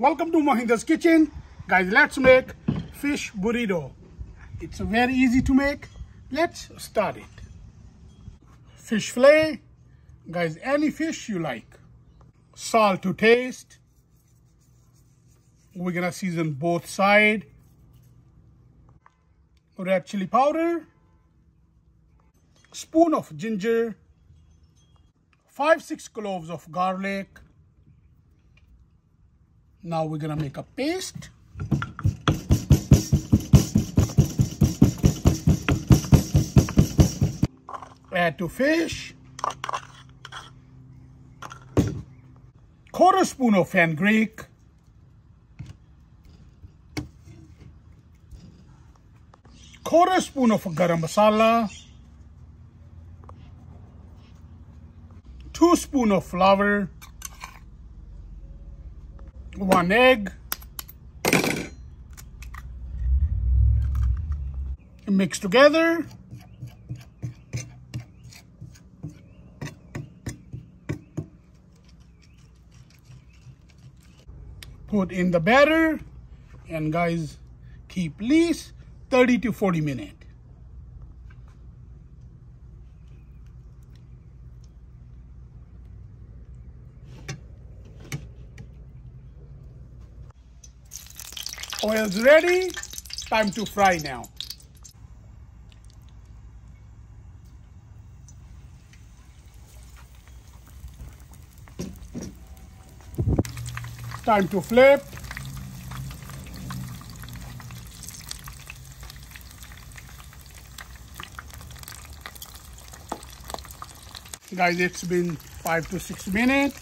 Welcome to Mohinder's Kitchen. Guys, let's make fish burrito. It's very easy to make. Let's start it. Fish fillet. Guys, any fish you like. Salt to taste. We're gonna season both side. Red chili powder. Spoon of ginger. Five, six cloves of garlic now we're gonna make a paste. Add to fish. Quarter spoon of fenugreek. Quarter spoon of garam masala. Two spoon of flour one egg, mix together. Put in the batter and guys keep least 30 to 40 minutes. Oil's ready. Time to fry now. Time to flip. Guys, it's been five to six minutes.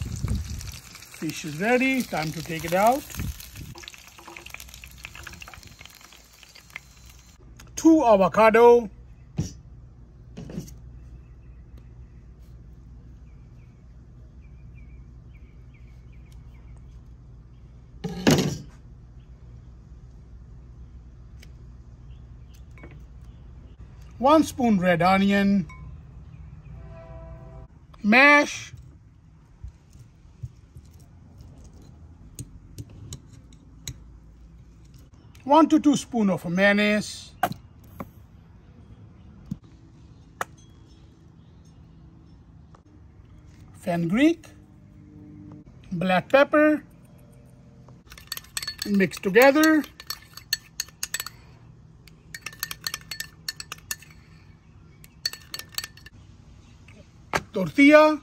Fish is ready. Time to take it out. Two avocado, one spoon red onion, mash, one to two spoon of mayonnaise, fenugreek, black pepper, mix together. Tortilla,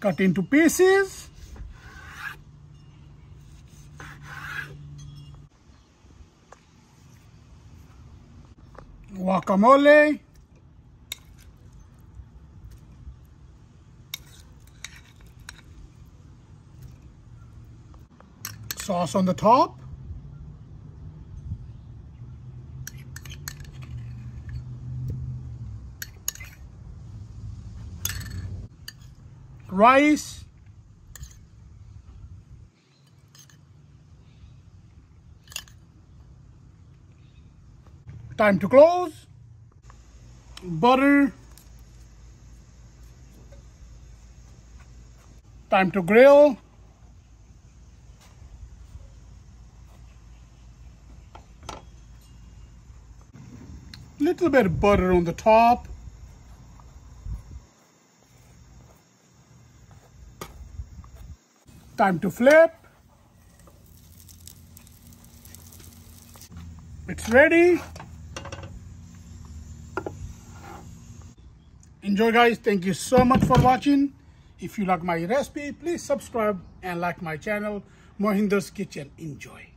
cut into pieces. Guacamole. Sauce on the top. Rice. Time to close. Butter. Time to grill. Little bit of butter on the top. Time to flip. It's ready. Enjoy guys. Thank you so much for watching. If you like my recipe, please subscribe and like my channel, Mohinder's Kitchen. Enjoy.